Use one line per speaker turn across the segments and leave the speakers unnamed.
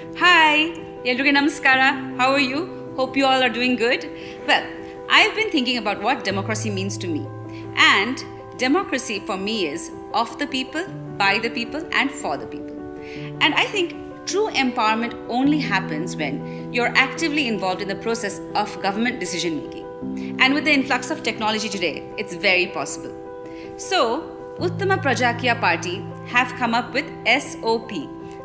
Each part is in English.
Hi, Yelruge Namaskara. How are you? Hope you all are doing good. Well, I've been thinking about what democracy means to me. And democracy for me is of the people, by the people, and for the people. And I think true empowerment only happens when you're actively involved in the process of government decision making. And with the influx of technology today, it's very possible. So, Uttama Prajaakeeya Party have come up with SOP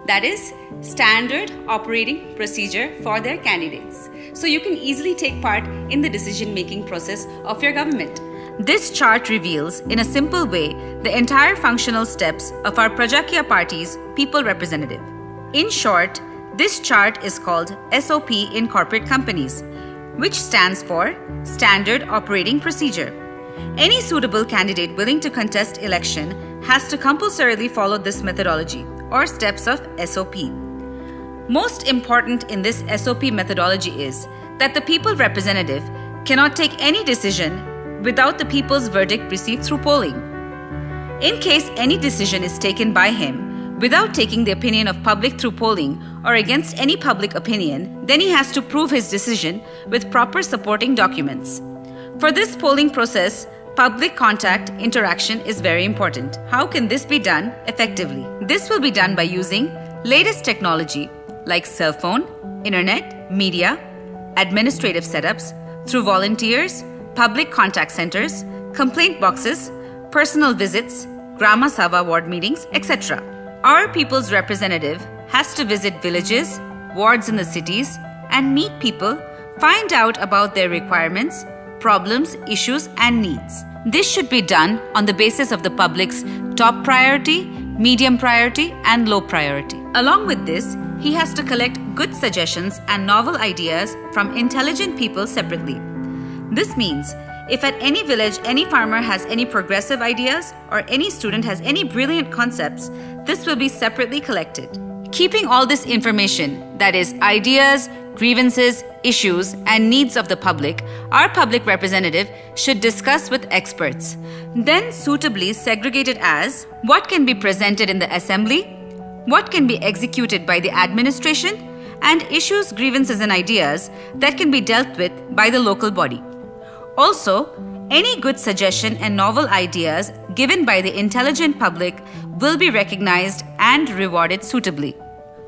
that is Standard Operating Procedure for their candidates. So you can easily take part in the decision making process of your government. This chart reveals, in a simple way, the entire functional steps of our Prajaakeeya Party's people representative. In short, this chart is called SOP in corporate companies, which stands for Standard Operating Procedure. Any suitable candidate willing to contest election has to compulsorily follow this methodology or steps of SOP. Most important in this SOP methodology is that the people representative cannot take any decision without the people's verdict received through polling. In case any decision is taken by him without taking the opinion of public through polling or against any public opinion, then he has to prove his decision with proper supporting documents. For this polling process, public contact interaction is very important. How can this be done effectively? This will be done by using latest technology like cell phone, internet, media, administrative setups through volunteers, public contact centers, complaint boxes, personal visits, Grama Sabha ward meetings, etc. Our people's representative has to visit villages, wards in the cities, and meet people, find out about their requirements, problems, issues, and needs. This should be done on the basis of the public's top priority, medium priority, and low priority. Along with this, he has to collect good suggestions and novel ideas from intelligent people separately. This means if at any village any farmer has any progressive ideas or any student has any brilliant concepts, this will be separately collected. Keeping all this information, that is, ideas, grievances, issues, and needs of the public, our public representative should discuss with experts. Then suitably segregated as what can be presented in the assembly, what can be executed by the administration, and issues, grievances, and ideas that can be dealt with by the local body. Also, any good suggestion and novel ideas given by the intelligent public will be recognized and rewarded suitably.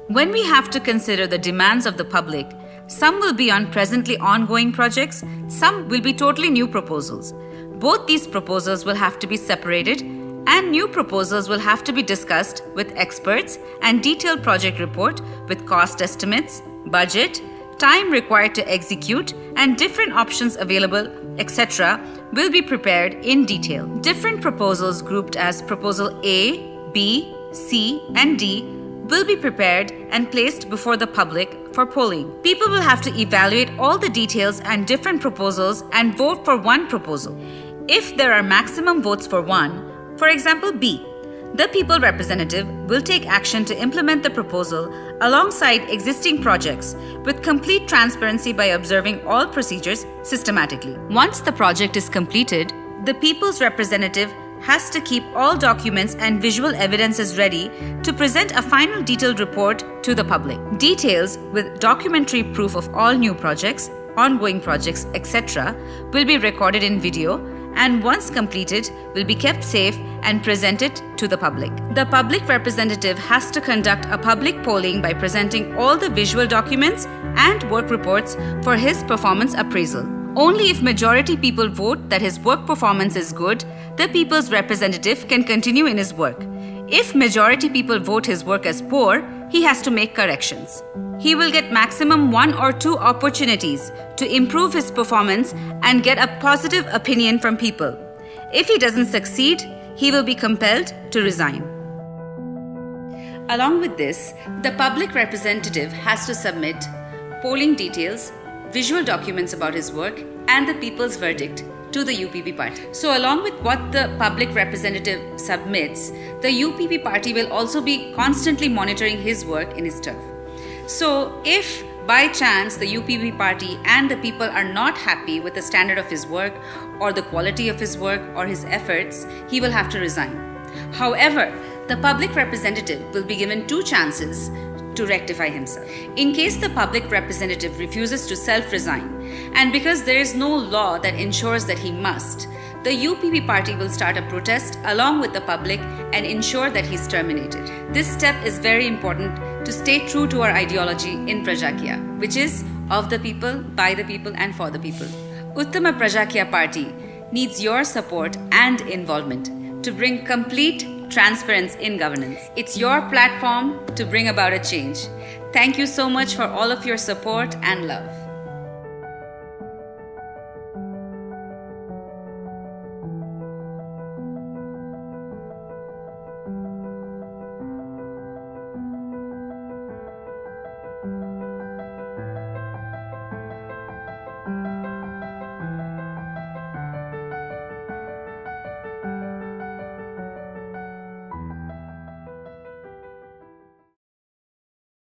When we have to consider the demands of the public, some will be on presently ongoing projects, some will be totally new proposals. Both these proposals will have to be separated, and new proposals will have to be discussed with experts and detailed project report with cost estimates, budget, time required to execute, and different options available, etc., will be prepared in detail. Different proposals grouped as Proposal A, B, C, and D will be prepared and placed before the public for polling. People will have to evaluate all the details and different proposals and vote for one proposal. If there are maximum votes for one, for example B, the people representative will take action to implement the proposal alongside existing projects with complete transparency by observing all procedures systematically. Once the project is completed, the people's representative has to keep all documents and visual evidences ready to present a final detailed report to the public. Details with documentary proof of all new projects, ongoing projects, etc., will be recorded in video and once completed will be kept safe and presented to the public. The public representative has to conduct a public polling by presenting all the visual documents and work reports for his performance appraisal. Only if majority people vote that his work performance is good, the people's representative can continue in his work. If majority people vote his work as poor, he has to make corrections. He will get maximum one or two opportunities to improve his performance and get a positive opinion from people. If he doesn't succeed, he will be compelled to resign. Along with this, the public representative has to submit polling details, visual documents about his work, and the people's verdict to the UPP party. So, along with what the public representative submits, the UPP party will also be constantly monitoring his work in his turf. So, if by chance the UPP party and the people are not happy with the standard of his work or the quality of his work or his efforts, he will have to resign. However, the public representative will be given two chances to rectify himself. In case the public representative refuses to self resign, and because there is no law that ensures that he must, the UPP party will start a protest along with the public and ensure that he's terminated. This step is very important to stay true to our ideology in Prajaakeeya, which is of the people, by the people, and for the people. Uttama Prajaakeeya Party needs your support and involvement to bring complete transparency in governance. It's your platform to bring about a change. Thank you so much for all of your support and love.